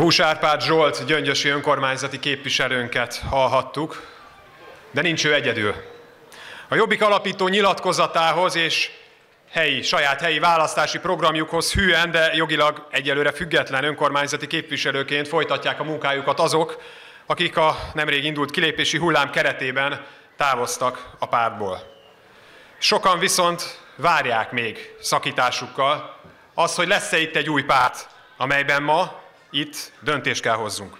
Bús Árpád Zsolt gyöngyösi önkormányzati képviselőnket hallhattuk, de nincs ő egyedül. A Jobbik alapító nyilatkozatához és helyi, saját helyi választási programjukhoz hűen, de jogilag egyelőre független önkormányzati képviselőként folytatják a munkájukat azok, akik a nemrég indult kilépési hullám keretében távoztak a pártból. Sokan viszont várják még szakításukkal az, hogy lesz-e itt egy új párt, amelyben ma itt döntést kell hozzunk.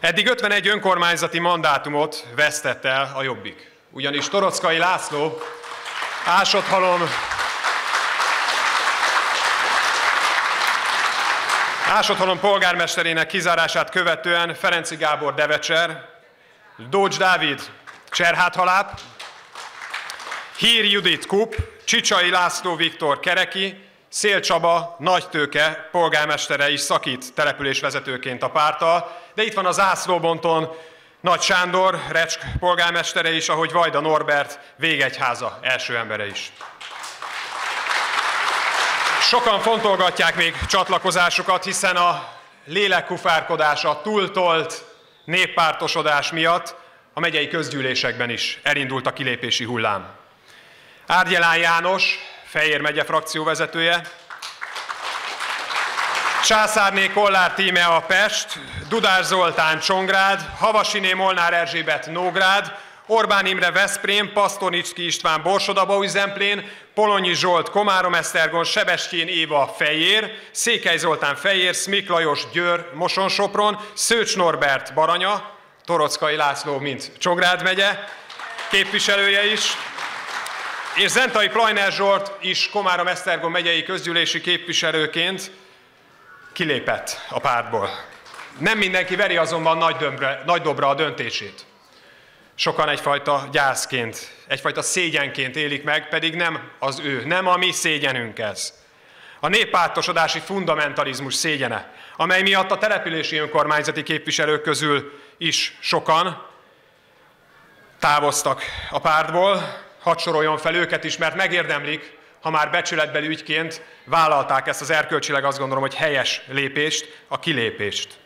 Eddig 51 önkormányzati mandátumot vesztett el a Jobbik. Ugyanis Torockai László Ásodhalom Ásodhalom polgármesterének kizárását követően Ferenci Gábor Devecser, Dócs Dávid Cserháthaláp, Hír Judit Kup, Csicsai László Viktor Kereki, Szél Csaba, Nagytőke polgármestere is szakít településvezetőként a pártal, de itt van az Ászlóbonton Nagy Sándor, Recsk polgármestere is, ahogy Vajda Norbert, Végegyháza első embere is. Sokan fontolgatják még csatlakozásukat, hiszen a lélekkufárkodás, a túltolt néppártosodás miatt a megyei közgyűlésekben is elindult a kilépési hullám. Árgyelán János, Fejér megye frakcióvezetője, Császárné Kollár tíme a Pest, Dudás Zoltán Csongrád, Havasiné Molnár Erzsébet Nógrád, Orbán Imre Veszprém, Pasztornicski István Borsodabau Zemplén, Polonyi Zsolt Komárom Esztergon, Sebestyén Éva Fejér, Székely Zoltán Fejér, Smik Lajos Győr Moson Sopron, Szőcs Norbert Baranya, Torockai László, mint Csongrád megye, képviselője is, és Zentai Plajner Zsolt is Komárom Esztergom megyei közgyűlési képviselőként kilépett a pártból. Nem mindenki veri azonban nagy, dömbre, nagy dobra a döntését. Sokan egyfajta gyászként, egyfajta szégyenként élik meg, pedig nem az ő, nem a mi szégyenünk ez. A néppártosodási fundamentalizmus szégyene, amely miatt a települési önkormányzati képviselők közül is sokan távoztak a pártból, hadd soroljon fel őket is, mert megérdemlik, ha már becsületbeli ügyként vállalták ezt az erkölcsileg azt gondolom, hogy helyes lépést, a kilépést.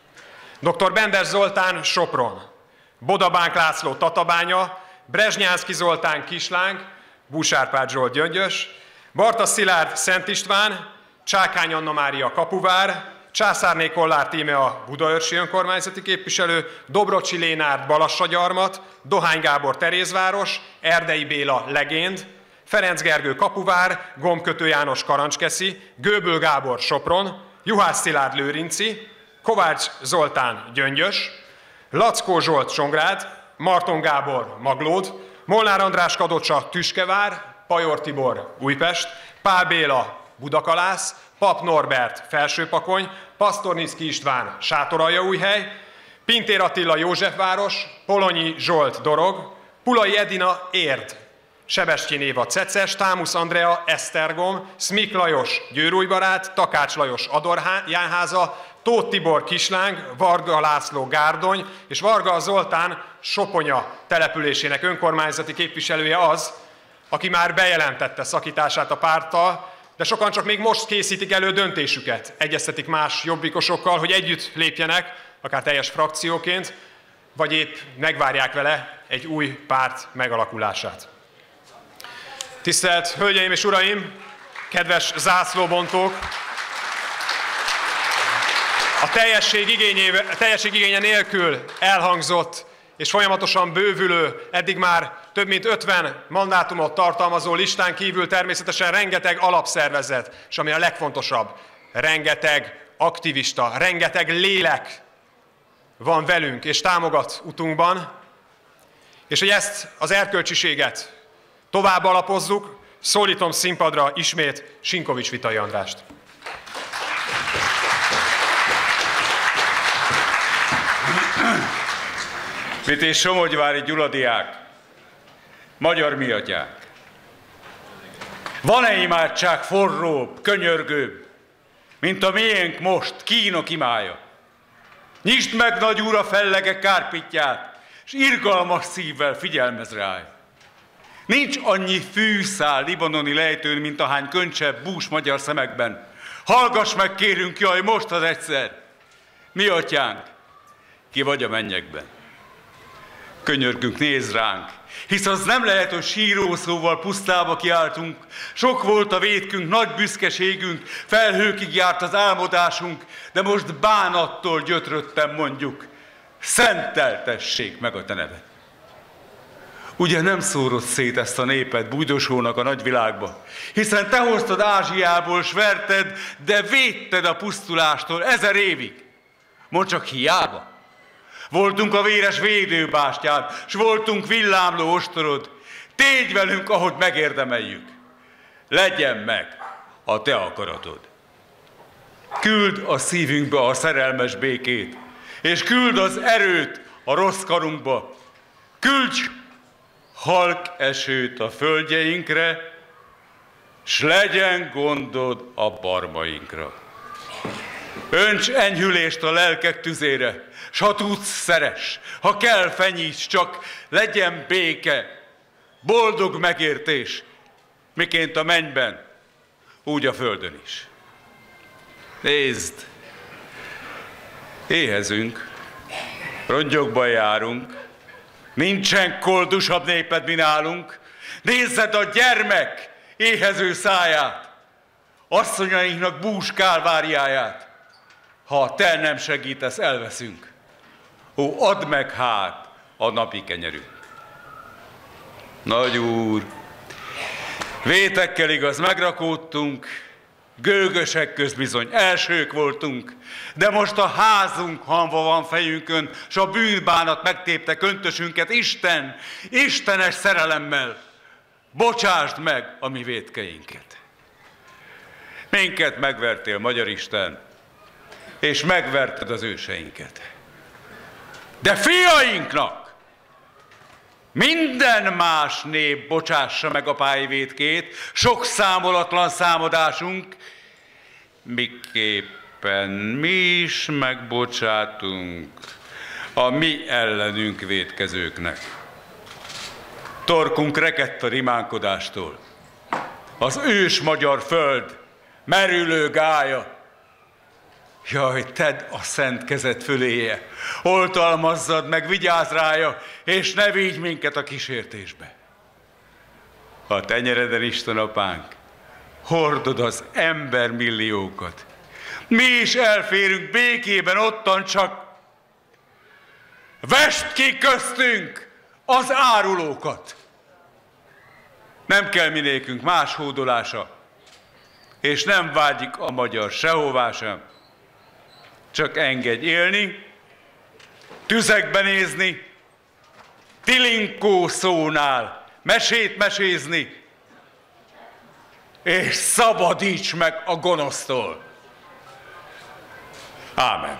Dr. Bender Zoltán Sopron, Bodabánk László Tatabánya, Brezsnyánszki Zoltán Kislánk, Búsárpád Zsolt Gyöngyös, Barta Szilárd Szent István, Csákány Anna Mária Kapuvár, Császárné Kollár Tíme a Budaörsi önkormányzati képviselő, Dobrocsi Lénárd Balassagyarmat, Dohány Gábor Terézváros, Erdei Béla Legénd, Ferenc Gergő Kapuvár, Gombkötő János Karancskeszi, Gőböl Gábor Sopron, Juhász Szilárd Lőrinci, Kovács Zoltán Gyöngyös, Lackó Zsolt Csongrád, Marton Gábor Maglód, Molnár András Kadocsa Tüskevár, Pajor Tibor Újpest, Pál Béla Budakalász, Pap Norbert Felsőpakony, Pastornicki István Sátoraljaújhely, Pintér Attila Józsefváros, Polonyi Zsolt Dorog, Pulai Edina Érd, Sebestyén Éva Ceces, Támusz Andrea Esztergom, Smik Lajos Győrújbarát, Takács Lajos Adorjánháza, Tóth Tibor Kisláng, Varga László Gárdony és Varga Zoltán Soponya településének önkormányzati képviselője az, aki már bejelentette szakítását a párttal, de sokan csak még most készítik elő döntésüket, egyeztetik más jobbikosokkal, hogy együtt lépjenek, akár teljes frakcióként, vagy épp megvárják vele egy új párt megalakulását. Tisztelt Hölgyeim és Uraim, kedves zászlóbontók! A teljesség, igényéve, a teljesség igénye nélkül elhangzott és folyamatosan bővülő, eddig már több mint 50 mandátumot tartalmazó listán kívül természetesen rengeteg alapszervezet, és ami a legfontosabb, rengeteg aktivista, rengeteg lélek van velünk és támogat utunkban, és hogy ezt az erkölcsiséget tovább alapozzuk, szólítom színpadra ismét Sinkovics Vitai Andrást. Mit és Somogyvári Gyuladiák, magyar miatyák. Van-e imádság forróbb, könyörgőbb, mint a miénk most, kínok imája? Nyisd meg, nagy úr, a fellege kárpitját, és irgalmas szívvel figyelmez rá. Nincs annyi fűszál libanoni lejtőn, mint ahány köncsebb bús magyar szemekben. Hallgass meg, kérünk, jaj, most az egyszer! mi atyánk, ki vagy a mennyekben. Könyörgünk, néz ránk, hisz az nem lehet, hogy sírószóval pusztába kiáltunk. Sok volt a vétkünk, nagy büszkeségünk, felhőkig járt az álmodásunk, de most bánattól gyötröttem mondjuk, szenteltessék meg a te neved. Ugye nem szórod szét ezt a népet bújdosónak a nagyvilágba, hiszen te hoztad Ázsiából, s verted, de védted a pusztulástól ezer évig. Mondd csak hiába. Voltunk a véres védőbástyán, s voltunk villámló ostorod. Tégy velünk, ahogy megérdemeljük. Legyen meg a te akaratod. Küld a szívünkbe a szerelmes békét, és küld az erőt a rossz karunkba. Küldj halk esőt a földjeinkre, s legyen gondod a barmainkra. Önts enyhülést a lelkek tüzére, s ha tudsz, szeres, ha kell, fenyíts, csak legyen béke, boldog megértés, miként a mennyben, úgy a földön is. Nézd, éhezünk, rongyokba járunk, nincsen koldusabb néped, mi nálunk. Nézzed a gyermek éhező száját, asszonyainknak bús kálváriáját. Ha te nem segítesz, elveszünk. Ó, add meg hát a napi kenyerünk. Nagy úr, vétekkel igaz, megrakódtunk, Gőgösek köz bizony elsők voltunk, de most a házunk hanva van fejünkön, s a bűnbánat megtépte köntösünket, Isten, Istenes szerelemmel, bocsásd meg a mi vétkeinket. Minket megvertél, Magyar Isten, és megverted az őseinket. De fiainknak minden más nép bocsássa meg a pályvétkét, sok számolatlan számadásunk, miképpen mi is megbocsátunk a mi ellenünk védkezőknek. Torkunk rekett a rimánkodástól. Az ős magyar föld merülő gája, Jaj, tedd a szent kezed föléje, oltalmazzad meg, vigyázz rája, és ne vigy minket a kísértésbe. A tenyereden, Isten apánk, hordod az ember milliókat. Mi is elférünk békében ottan, csak vest ki köztünk az árulókat. Nem kell minékünk más hódolása, és nem vágyik a magyar sehová sem csak engedj élni, tüzekbe nézni, tilinkó szónál mesét mesézni, és szabadíts meg a gonosztól. Ámen.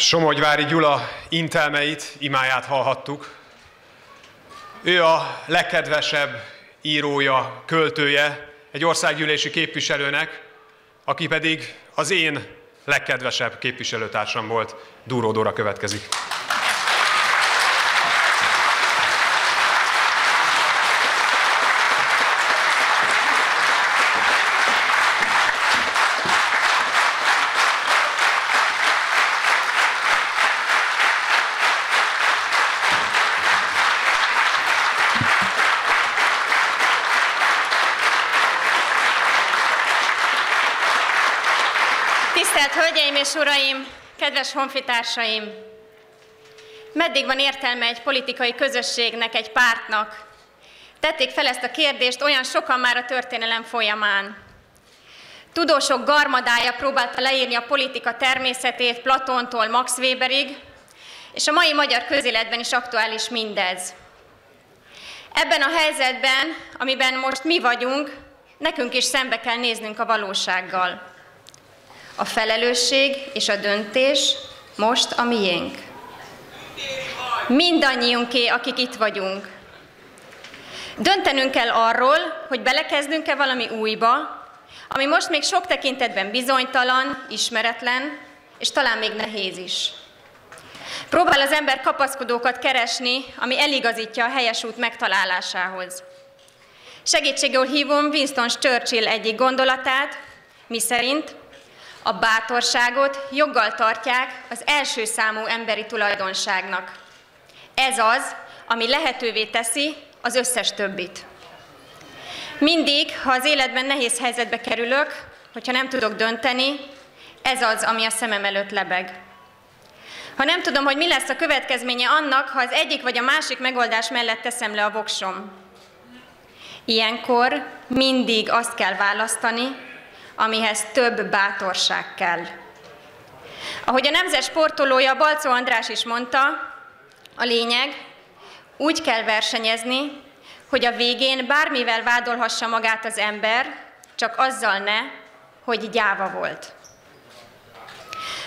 Somogyvári Gyula intelmeit, imáját hallhattuk. Ő a legkedvesebb írója, költője egy országgyűlési képviselőnek, aki pedig az én legkedvesebb képviselőtársam volt. Dúró Dóra következik. És uraim, kedves honfitársaim! Meddig van értelme egy politikai közösségnek, egy pártnak? Tették fel ezt a kérdést olyan sokan már a történelem folyamán. Tudósok garmadája próbálta leírni a politika természetét Platontól Max Weberig, és a mai magyar közéletben is aktuális mindez. Ebben a helyzetben, amiben most mi vagyunk, nekünk is szembe kell néznünk a valósággal. A felelősség és a döntés most a miénk. Mindannyiunké, akik itt vagyunk. Döntenünk kell arról, hogy belekezdünk-e valami újba, ami most még sok tekintetben bizonytalan, ismeretlen, és talán még nehéz is. Próbál az ember kapaszkodókat keresni, ami eligazítja a helyes út megtalálásához. Segítségül hívom Winston Churchill egyik gondolatát, miszerint a bátorságot joggal tartják az első számú emberi tulajdonságnak. Ez az, ami lehetővé teszi az összes többit. Mindig, ha az életben nehéz helyzetbe kerülök, hogyha nem tudok dönteni, ez az, ami a szemem előtt lebeg. Ha nem tudom, hogy mi lesz a következménye annak, ha az egyik vagy a másik megoldás mellett teszem le a voksom. Ilyenkor mindig azt kell választani, amihez több bátorság kell. Ahogy a nemzet sportolója Balcó András is mondta, a lényeg, úgy kell versenyezni, hogy a végén bármivel vádolhassa magát az ember, csak azzal ne, hogy gyáva volt.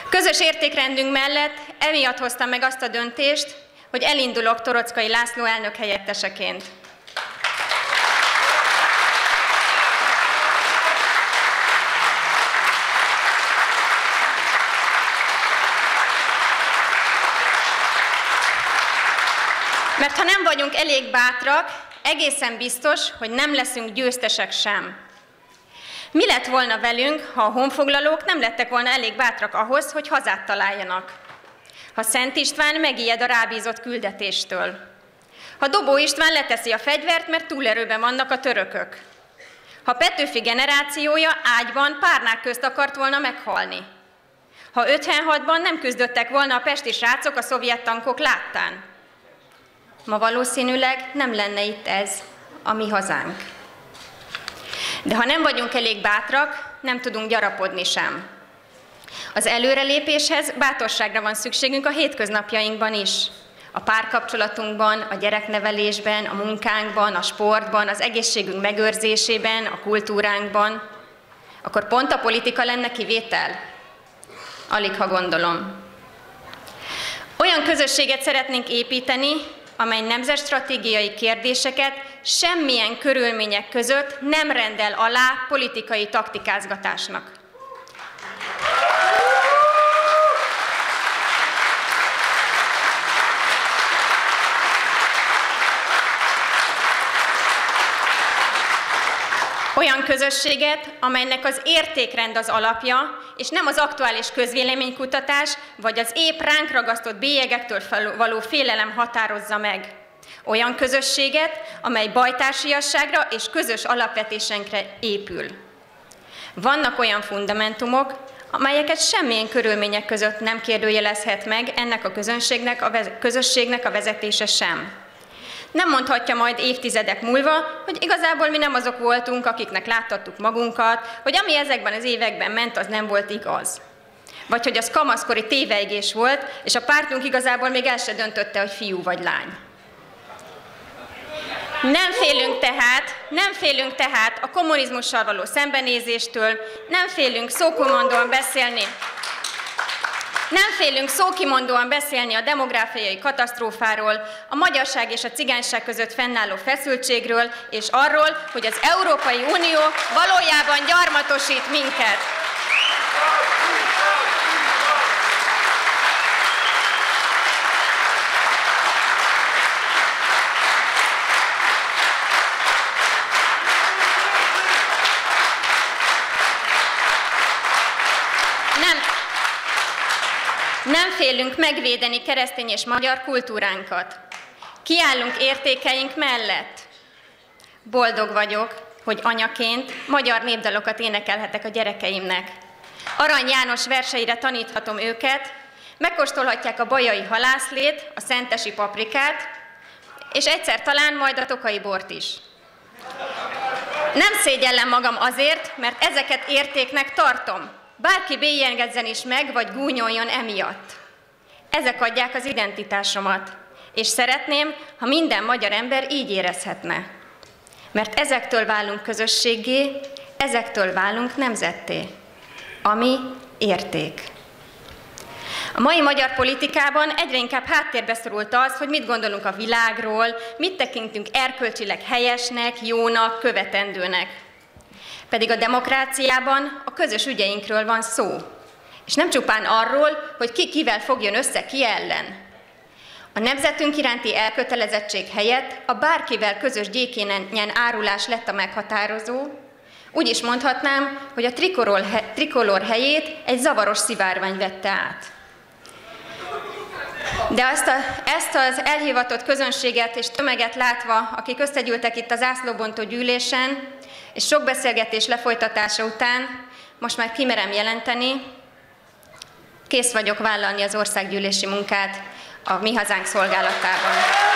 Közös értékrendünk mellett emiatt hoztam meg azt a döntést, hogy elindulok Torockai László elnök helyetteseként. Mert ha nem vagyunk elég bátrak, egészen biztos, hogy nem leszünk győztesek sem. Mi lett volna velünk, ha a honfoglalók nem lettek volna elég bátrak ahhoz, hogy hazát találjanak? Ha Szent István megijed a rábízott küldetéstől? Ha Dobó István leteszi a fegyvert, mert túlerőben vannak a törökök? Ha Petőfi generációja ágyban párnák közt akart volna meghalni? Ha 56-ban nem küzdöttek volna a pesti srácok a szovjet tankok láttán? Ma valószínűleg nem lenne itt ez, a mi hazánk. De ha nem vagyunk elég bátrak, nem tudunk gyarapodni sem. Az előrelépéshez bátorságra van szükségünk a hétköznapjainkban is. A párkapcsolatunkban, a gyereknevelésben, a munkánkban, a sportban, az egészségünk megőrzésében, a kultúránkban. Akkor pont a politika lenne kivétel? Alig, ha gondolom. Olyan közösséget szeretnénk építeni, amely nemzetstratégiai kérdéseket semmilyen körülmények között nem rendel alá politikai taktikázgatásnak. Olyan közösséget, amelynek az értékrend az alapja, és nem az aktuális közvéleménykutatás, vagy az épp ránk ragasztott bélyegektől való félelem határozza meg. Olyan közösséget, amely bajtársiasságra és közös alapvetésenkre épül. Vannak olyan fundamentumok, amelyeket semmilyen körülmények között nem kérdőjelezhet meg ennek a közönségnek, a közösségnek a vezetése sem. Nem mondhatja majd évtizedek múlva, hogy igazából mi nem azok voltunk, akiknek láttattuk magunkat, hogy ami ezekben az években ment, az nem volt igaz. Vagy hogy az kamaszkori tévejgés volt, és a pártunk igazából még el se döntötte, hogy fiú vagy lány. Nem félünk tehát, nem félünk tehát a kommunizmussal való szembenézéstől, nem félünk szókomondóan beszélni nem félünk szókimondóan beszélni a demográfiai katasztrófáról, a magyarság és a cigányság között fennálló feszültségről, és arról, hogy az Európai Unió valójában gyarmatosít minket. Nem félünk megvédeni keresztény és magyar kultúránkat. Kiállunk értékeink mellett. Boldog vagyok, hogy anyaként magyar népdalokat énekelhetek a gyerekeimnek. Arany János verseire taníthatom őket, megkóstolhatják a bajai halászlét, a szentesi paprikát, és egyszer talán majd a tokai bort is. Nem szégyellem magam azért, mert ezeket értéknek tartom, Bárki bélyengedzen is meg, vagy gúnyoljon emiatt. Ezek adják az identitásomat, és szeretném, ha minden magyar ember így érezhetne. Mert ezektől válunk közösségé, ezektől válunk nemzetté, ami érték. A mai magyar politikában egyre inkább háttérbe szorult az, hogy mit gondolunk a világról, mit tekintünk erkölcsileg helyesnek, jónak, követendőnek. Pedig a demokráciában a közös ügyeinkről van szó. És nem csupán arról, hogy ki kivel fogjon össze ki ellen. A nemzetünk iránti elkötelezettség helyett a bárkivel közös gyékényen árulás lett a meghatározó, úgy is mondhatnám, hogy a trikolor helyét egy zavaros szivárvány vette át. De ezt, a, ezt az elhivatott közönséget és tömeget látva, akik összegyűltek itt az ászlóbontó gyűlésen, és sok beszélgetés lefolytatása után, most már kimerem jelenteni, kész vagyok vállalni az országgyűlési munkát a mi hazánk szolgálatában.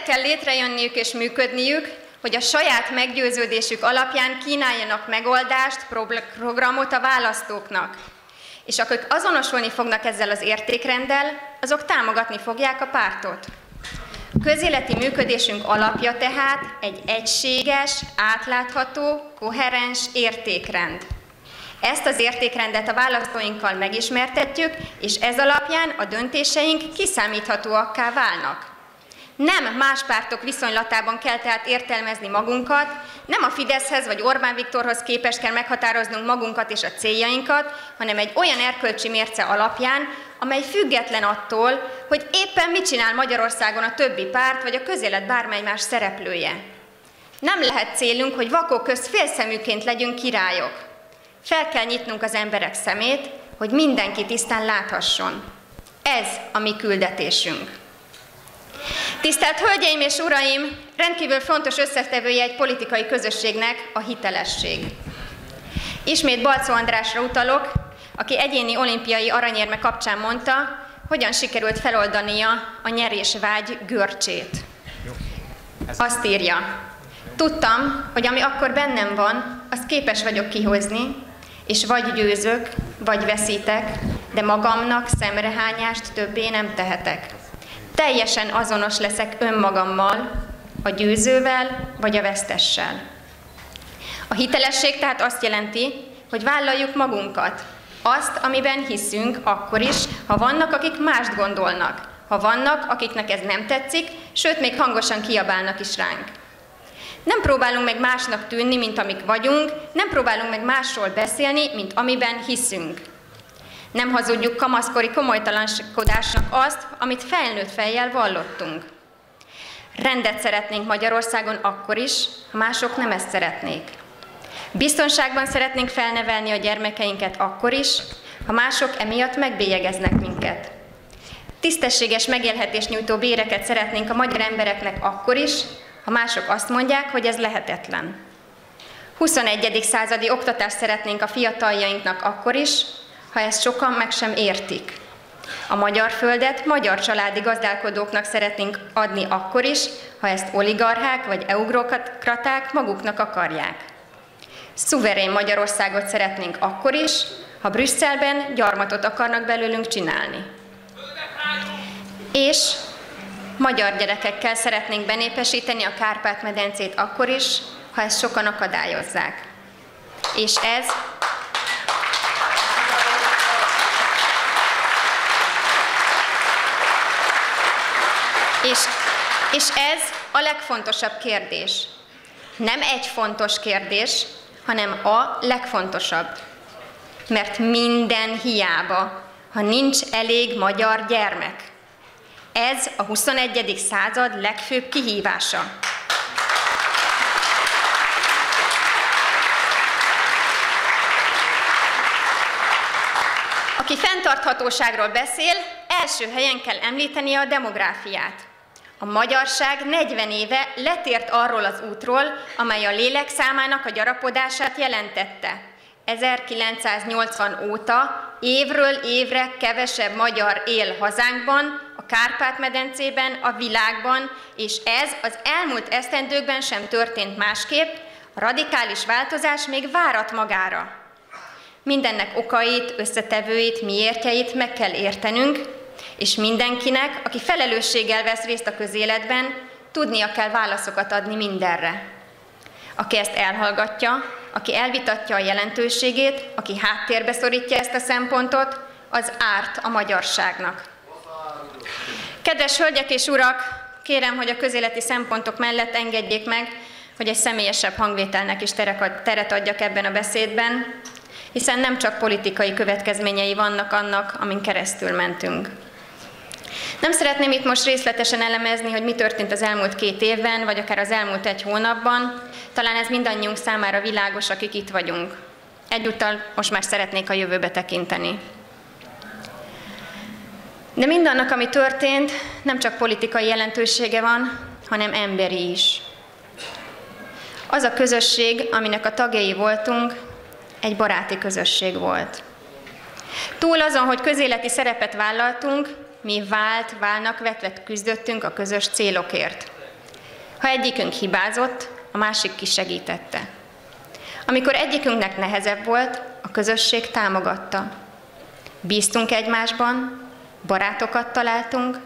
Azért kell létrejönniük és működniük, hogy a saját meggyőződésük alapján kínáljanak megoldást, programot a választóknak. És akik azonosulni fognak ezzel az értékrenddel, azok támogatni fogják a pártot. Közéleti működésünk alapja tehát egy egységes, átlátható, koherens értékrend. Ezt az értékrendet a választóinkkal megismertetjük, és ez alapján a döntéseink kiszámíthatóakká válnak. Nem más pártok viszonylatában kell tehát értelmezni magunkat, nem a Fideszhez vagy Orbán Viktorhoz képest kell meghatároznunk magunkat és a céljainkat, hanem egy olyan erkölcsi mérce alapján, amely független attól, hogy éppen mit csinál Magyarországon a többi párt vagy a közélet bármely más szereplője. Nem lehet célunk, hogy vakok közt félszeműként legyünk királyok. Fel kell nyitnunk az emberek szemét, hogy mindenki tisztán láthasson. Ez a mi küldetésünk. Tisztelt Hölgyeim és Uraim, rendkívül fontos összetevője egy politikai közösségnek a hitelesség. Ismét Balcó Andrásra utalok, aki egyéni olimpiai aranyérme kapcsán mondta, hogyan sikerült feloldania a nyerés vágy görcsét. Azt írja, tudtam, hogy ami akkor bennem van, azt képes vagyok kihozni, és vagy győzök, vagy veszítek, de magamnak szemrehányást többé nem tehetek teljesen azonos leszek önmagammal, a győzővel vagy a vesztessel. A hitelesség tehát azt jelenti, hogy vállaljuk magunkat, azt, amiben hiszünk, akkor is, ha vannak, akik mást gondolnak, ha vannak, akiknek ez nem tetszik, sőt, még hangosan kiabálnak is ránk. Nem próbálunk meg másnak tűnni, mint amik vagyunk, nem próbálunk meg másról beszélni, mint amiben hiszünk. Nem hazudjuk kamaszkori komolytalankodásnak azt, amit felnőtt fejjel vallottunk. Rendet szeretnénk Magyarországon akkor is, ha mások nem ezt szeretnék. Biztonságban szeretnénk felnevelni a gyermekeinket akkor is, ha mások emiatt megbélyegeznek minket. Tisztességes megélhetés nyújtó béreket szeretnénk a magyar embereknek akkor is, ha mások azt mondják, hogy ez lehetetlen. 21. századi oktatást szeretnénk a fiataljainknak akkor is, ha ezt sokan meg sem értik. A magyar földet magyar családi gazdálkodóknak szeretnénk adni akkor is, ha ezt oligarchák vagy eurokraták maguknak akarják. Szuverén Magyarországot szeretnénk akkor is, ha Brüsszelben gyarmatot akarnak belőlünk csinálni. És magyar gyerekekkel szeretnénk benépesíteni a Kárpát-medencét akkor is, ha ezt sokan akadályozzák. És ez És, és ez a legfontosabb kérdés. Nem egy fontos kérdés, hanem a legfontosabb. Mert minden hiába, ha nincs elég magyar gyermek. Ez a 21. század legfőbb kihívása. Aki fenntarthatóságról beszél, első helyen kell említeni a demográfiát. A magyarság 40 éve letért arról az útról, amely a lélek számának a gyarapodását jelentette. 1980 óta évről évre kevesebb magyar él hazánkban, a Kárpát-medencében, a világban, és ez az elmúlt esztendőkben sem történt másképp, a radikális változás még várat magára. Mindennek okait, összetevőit, miértjeit meg kell értenünk, és mindenkinek, aki felelősséggel vesz részt a közéletben, tudnia kell válaszokat adni mindenre. Aki ezt elhallgatja, aki elvitatja a jelentőségét, aki háttérbe szorítja ezt a szempontot, az árt a magyarságnak. Kedves hölgyek és urak, kérem, hogy a közéleti szempontok mellett engedjék meg, hogy egy személyesebb hangvételnek is teret adjak ebben a beszédben, hiszen nem csak politikai következményei vannak annak, amin keresztül mentünk. Nem szeretném itt most részletesen elemezni, hogy mi történt az elmúlt két évben, vagy akár az elmúlt egy hónapban. Talán ez mindannyiunk számára világos, akik itt vagyunk. Egyúttal most már szeretnék a jövőbe tekinteni. De mindannak, ami történt, nem csak politikai jelentősége van, hanem emberi is. Az a közösség, aminek a tagjai voltunk, egy baráti közösség volt. Túl azon, hogy közéleti szerepet vállaltunk, mi vált, válnak vetvet küzdöttünk a közös célokért. Ha egyikünk hibázott, a másik kisegítette. Amikor egyikünknek nehezebb volt, a közösség támogatta. Bíztunk egymásban, barátokat találtunk,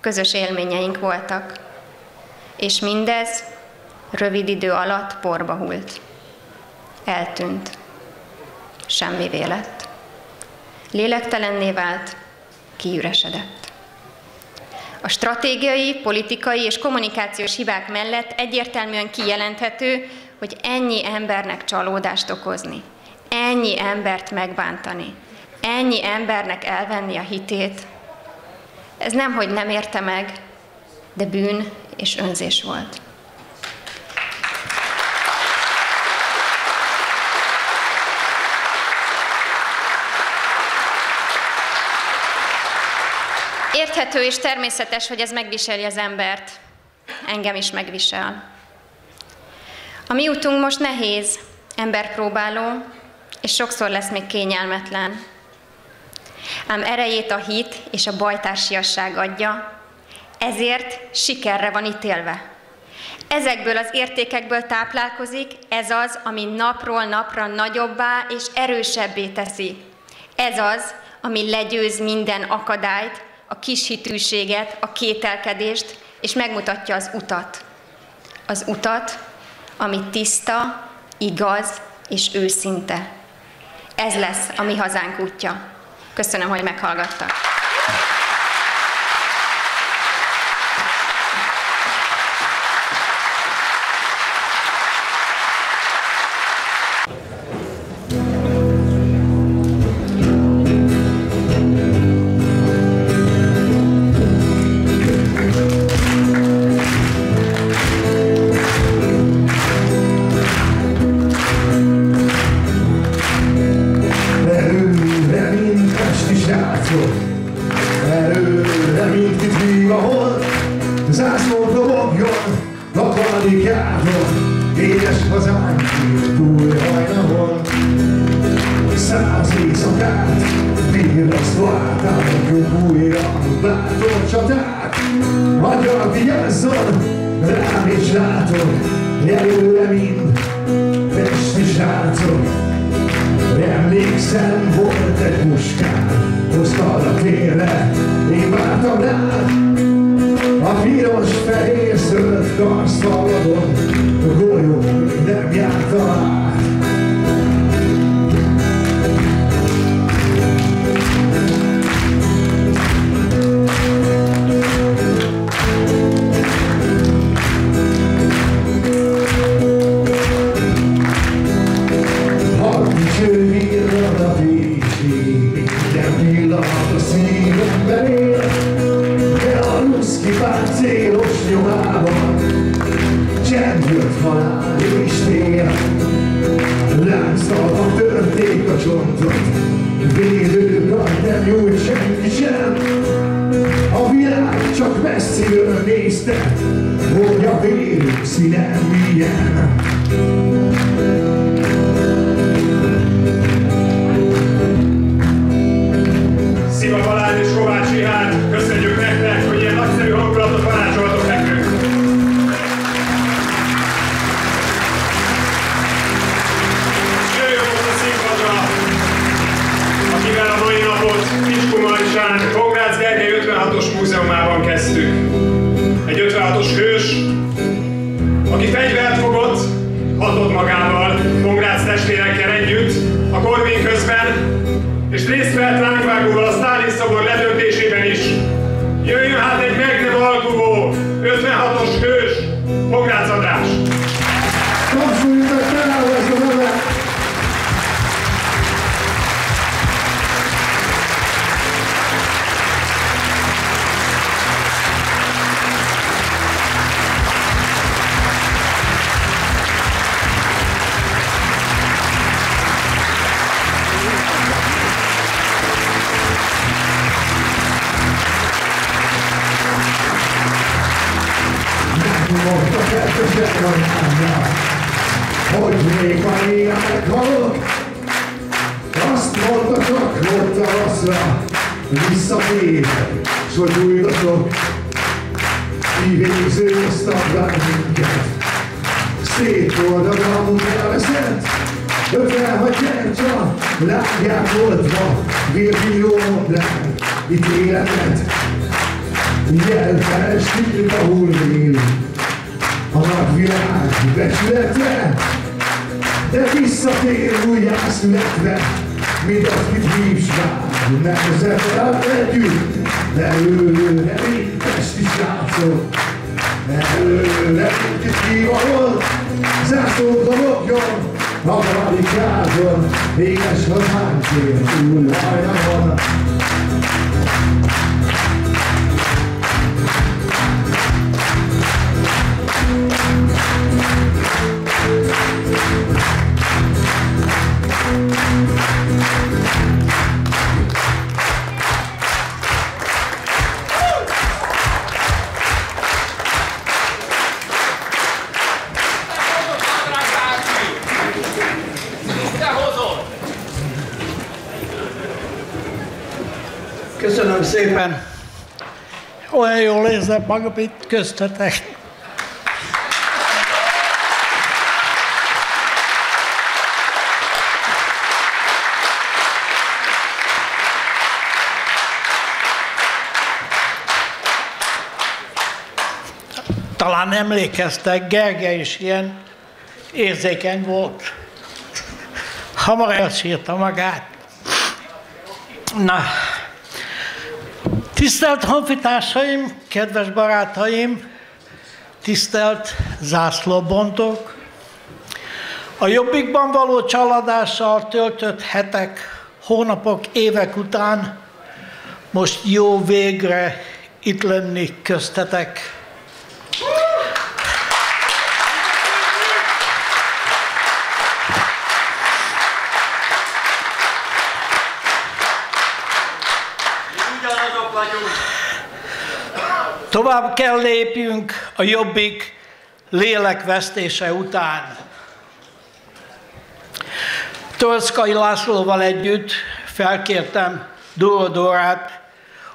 közös élményeink voltak. És mindez rövid idő alatt porba hult. Eltűnt. Semmi lett. Lélektelenné vált, kiüresedett. A stratégiai, politikai és kommunikációs hibák mellett egyértelműen kijelenthető, hogy ennyi embernek csalódást okozni, ennyi embert megbántani, ennyi embernek elvenni a hitét, ez nem, hogy nem érte meg, de bűn és önzés volt. Érthető és természetes, hogy ez megviseli az embert. Engem is megvisel. A mi utunk most nehéz, emberpróbáló, és sokszor lesz még kényelmetlen. Ám erejét a hit és a bajtársiasság adja, ezért sikerre van ítélve. Ezekből az értékekből táplálkozik, ez az, ami napról napra nagyobbá és erősebbé teszi. Ez az, ami legyőz minden akadályt, a kishitűséget, a kételkedést, és megmutatja az utat. Az utat, ami tiszta, igaz és őszinte. Ez lesz a mi hazánk útja. Köszönöm, hogy meghallgattak. Részt vett lángvágóval a Sztálin szobor letöltésében Maria kom. Kastvolta kakkotta rasva. Missä piirre, sua tuita sok. Ihmisen standard minkä. Siittuoda rammutääliset. Öfäävä kertoo, lähjää kuuletmo. Virki juomlään, itilänet. Hjälpää siltä hulmiin. Raviaan, vetletään. De visszatér újjászületve, mint az, mit hívs már, nemzettel együtt, előre, mint testi srácok, előre, mint egy kivaló, zászló dobogjon, a barikádon, éges hazánkért túl hajnalon. Olyan jól érzem magam itt köztetek. Talán emlékeztek, Gergely is ilyen érzékeny volt. Hamar elsírta magát. Na, Tisztelt honfitársaim, kedves barátaim, tisztelt zászlóbontok! A jobbikban való családással töltött hetek, hónapok, évek után most jó végre itt lenni köztetek. Tovább kell lépjünk a jobbik lélekvesztése után. Tolszkai Lászlóval együtt felkértem Dórodórát,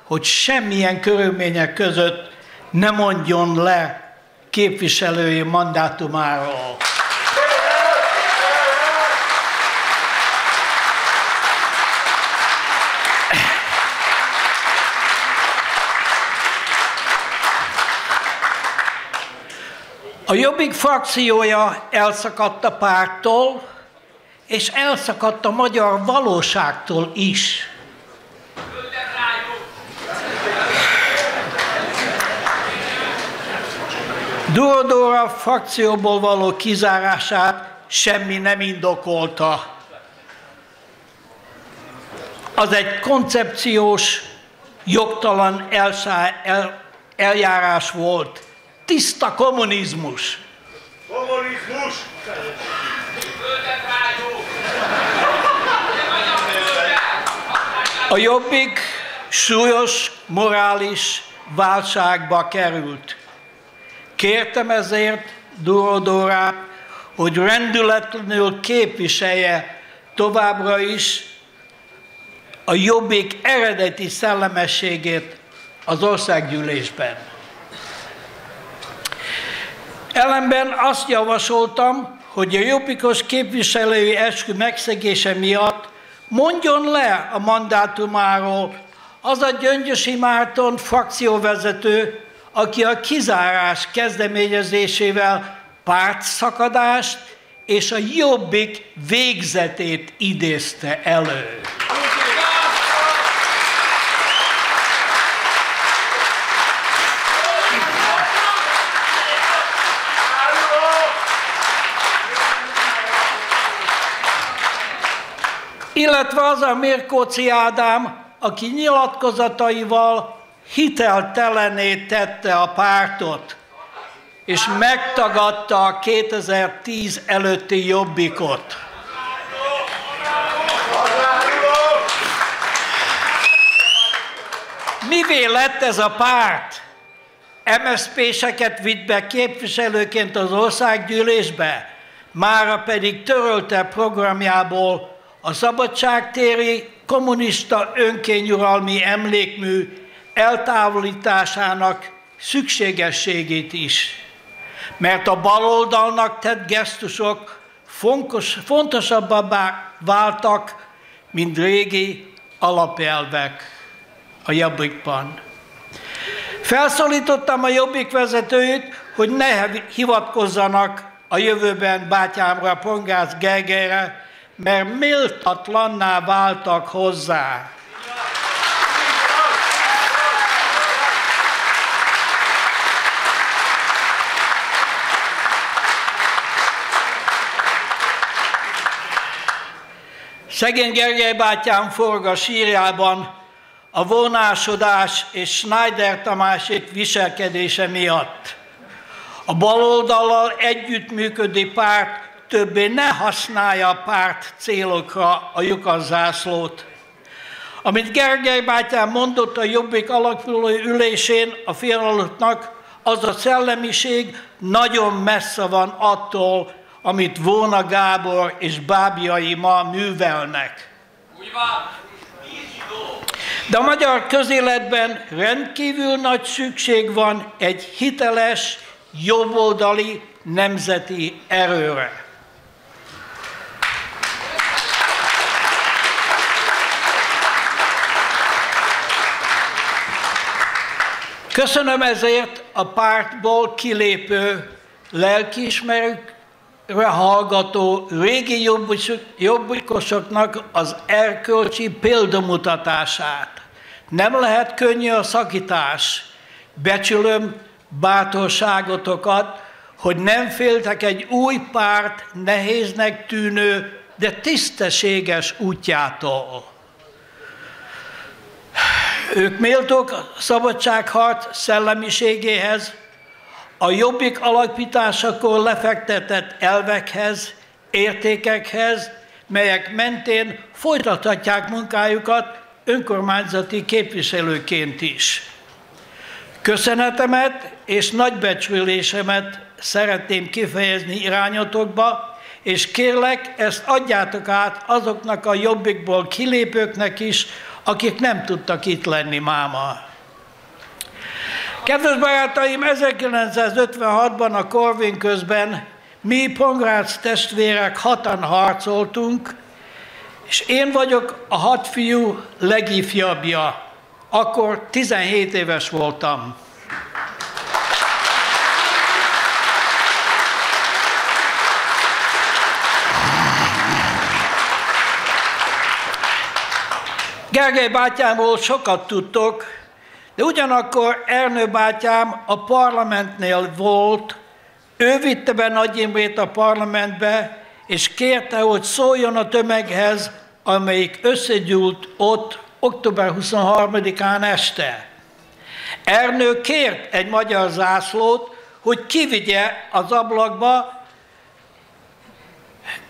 hogy semmilyen körülmények között ne mondjon le képviselői mandátumáról. A Jobbik frakciója elszakadt a pártól, és elszakadt a magyar valóságtól is. Durodóra frakcióból való kizárását semmi nem indokolta. Az egy koncepciós, jogtalan el, eljárás volt, Tiszta kommunizmus. Kommunizmus! A jobbik súlyos morális válságba került. Kértem ezért Durodórát, hogy rendületlenül képviselje továbbra is a jobbik eredeti szellemességét az országgyűlésben. Ellenben azt javasoltam, hogy a jobbikos képviselői eskü megszegése miatt mondjon le a mandátumáról az a Gyöngyösi Márton frakcióvezető, aki a kizárás kezdeményezésével pártszakadást és a jobbik végzetét idézte elő. Illetve az a Mirkóci Ádám, aki nyilatkozataival hiteltelené tette a pártot, és megtagadta a 2010 előtti jobbikot. Mivé lett ez a párt? MSZP-seket vitt be képviselőként az országgyűlésbe, mára pedig törölte programjából a szabadságtéri kommunista önkényuralmi emlékmű eltávolításának szükségességét is. Mert a baloldalnak tett gesztusok fontos, fontosabbá váltak, mint régi alapelvek a Jobbikban. Felszólítottam a Jobbik vezetőit, hogy ne hivatkozzanak a jövőben bátyámra, Pongász Gergelyre, mert méltatlanná váltak hozzá. Szegény Gergely bátyám forg a sírjában a vonásodás és Schneider Tamásék viselkedése miatt. A baloldallal együttműködő párt többé ne használja a párt célokra a lyukazászlót. Amit Gergely bátyám mondott a Jobbik alakuló ülésén a fiataloknak, az a szellemiség nagyon messze van attól, amit Vóna Gábor és bábjai ma művelnek. De a magyar közéletben rendkívül nagy szükség van egy hiteles, jobboldali nemzeti erőre. Köszönöm ezért a pártból kilépő lelkiismerőkre hallgató régi jobbikosoknak az erkölcsi példamutatását. Nem lehet könnyű a szakítás. Becsülöm bátorságotokat, hogy nem féltek egy új párt nehéznek tűnő, de tisztességes útjától. Ők méltók a szabadságharc szellemiségéhez, a jobbik alakításakor lefektetett elvekhez, értékekhez, melyek mentén folytathatják munkájukat önkormányzati képviselőként is. Köszönetemet és nagybecsülésemet szeretném kifejezni irányotokba, és kérlek, ezt adjátok át azoknak a jobbikból kilépőknek is, akik nem tudtak itt lenni máma. Kedves barátaim, 1956-ban a Korvin közben mi Pongrác testvérek hatan harcoltunk, és én vagyok a hat fiú legifjabbja. Akkor 17 éves voltam. Gergely bátyámról sokat tudtok, de ugyanakkor Ernő bátyám a parlamentnél volt, ő vitte be Nagy Imrét a parlamentbe, és kérte, hogy szóljon a tömeghez, amelyik összegyűlt ott október 23-án este. Ernő kért egy magyar zászlót, hogy kivigye az ablakba,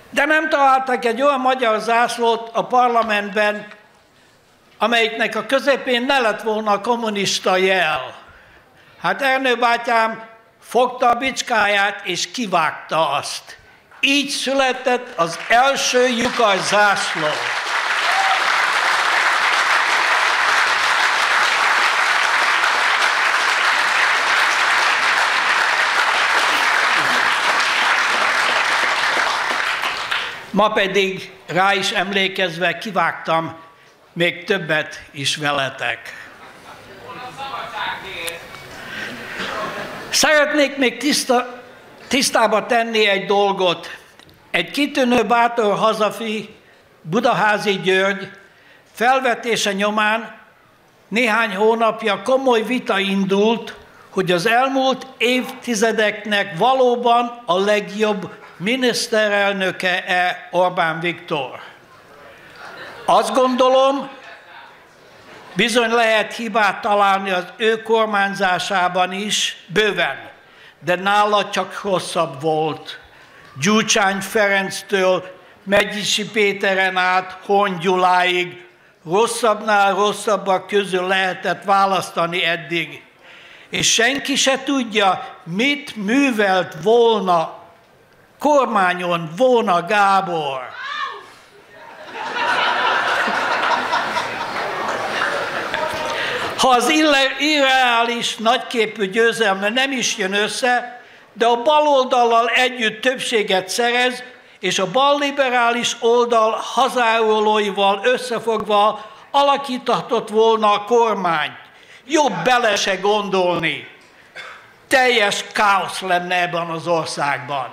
de nem találtak egy olyan magyar zászlót a parlamentben, amelyiknek a közepén ne lett volna a kommunista jel. Hát Ernő bátyám fogta a bicskáját és kivágta azt. Így született az első lyukas zászló. Ma pedig rá is emlékezve kivágtam még többet is veletek. Szeretnék még tiszta, tisztába tenni egy dolgot. Egy kitűnő bátor hazafi, Budaházi György felvetése nyomán néhány hónapja komoly vita indult, hogy az elmúlt évtizedeknek valóban a legjobb miniszterelnöke-e Orbán Viktor. Azt gondolom, bizony lehet hibát találni az ő kormányzásában is, bőven, de nála csak rosszabb volt. Gyurcsány Ferenctől, Megyisi Péteren át, Hon Gyuláig, rosszabbnál rosszabbak közül lehetett választani eddig. És senki se tudja, mit művelt volna kormányon volna Gábor. Ha az irreális nagyképű győzelme nem is jön össze, de a baloldallal együtt többséget szerez, és a balliberális oldal hazárólóival összefogva alakíthatott volna a kormányt. Jobb bele se gondolni. Teljes káosz lenne ebben az országban.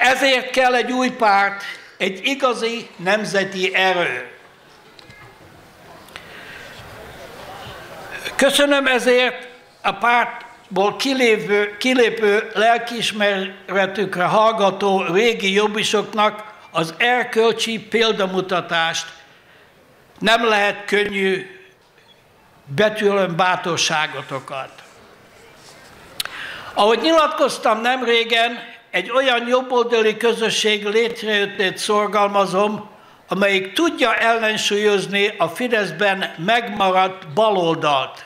Ezért kell egy új párt, egy igazi nemzeti erő. Köszönöm ezért a pártból kilépő, kilépő lelkiismeretükre hallgató régi jobbisoknak az erkölcsi példamutatást. Nem lehet könnyű, betűlöm bátorságotokat. Ahogy nyilatkoztam nem régen, egy olyan jobboldali közösség létrejöttét szorgalmazom, amelyik tudja ellensúlyozni a Fideszben megmaradt baloldalt,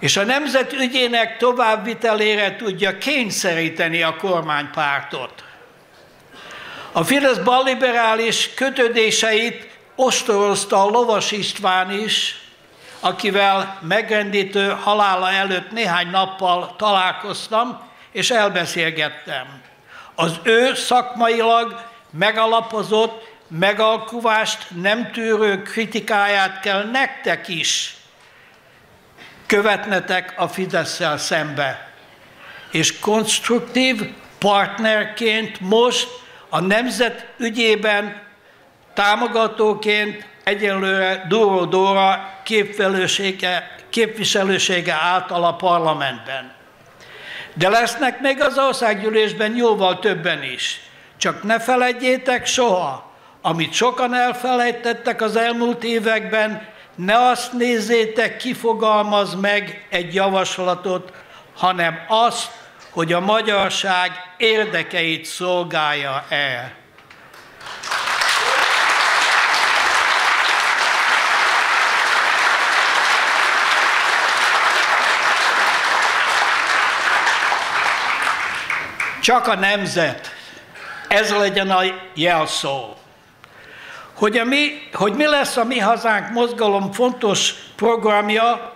és a nemzet ügyének továbbvitelére tudja kényszeríteni a kormánypártot. A Fidesz balliberális kötődéseit ostorozta a Lovas István is, akivel megrendítő halála előtt néhány nappal találkoztam, és elbeszélgettem. Az ő szakmailag megalapozott megalkuvást nem tűrő kritikáját kell nektek is követnetek a fidesz szembe. És konstruktív partnerként most a nemzet ügyében támogatóként egyenlőre Dóró Dóra képviselősége, képviselősége által a parlamentben. De lesznek még az országgyűlésben jóval többen is. Csak ne feledjétek soha, amit sokan elfelejtettek az elmúlt években, ne azt nézzétek, ki fogalmaz meg egy javaslatot, hanem azt, hogy a magyarság érdekeit szolgálja el. Csak a nemzet, ez legyen a jelszó hogy, a mi, hogy mi lesz a Mi Hazánk mozgalom fontos programja,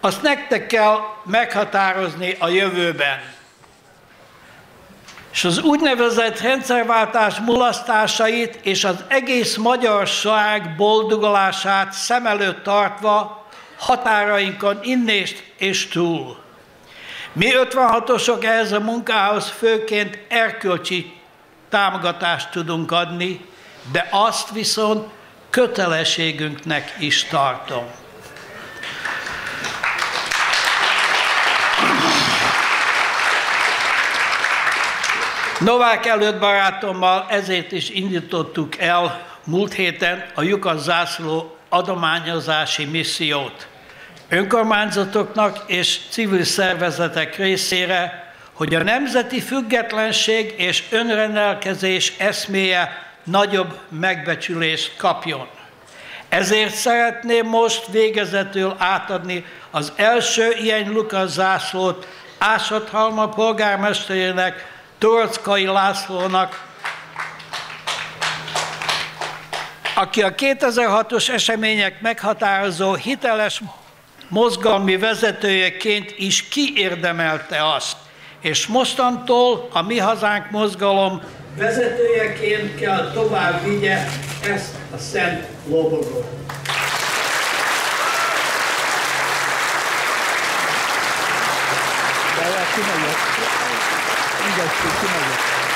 azt nektek kell meghatározni a jövőben. És az úgynevezett rendszerváltás mulasztásait és az egész magyarság boldogulását szem előtt tartva határainkon innést és túl. Mi 56-osok ehhez a munkához főként erkölcsi támogatást tudunk adni, de azt viszont kötelességünknek is tartom. Novák előtt barátommal ezért is indítottuk el múlt héten a Lyukas zászló adományozási missziót önkormányzatoknak és civil szervezetek részére, hogy a nemzeti függetlenség és önrendelkezés eszméje nagyobb megbecsülést kapjon. Ezért szeretném most végezetül átadni az első ilyen Lukas zászlót Ásathalma polgármesterének, Torckai Lászlónak, aki a 2006-os események meghatározó hiteles mozgalmi vezetőjeként is kiérdemelte azt, és mostantól a Mi Hazánk mozgalom vezetőjeként kell tovább vigye ezt a szent lobogot. kimegyek. Ügyesség, kimegyek.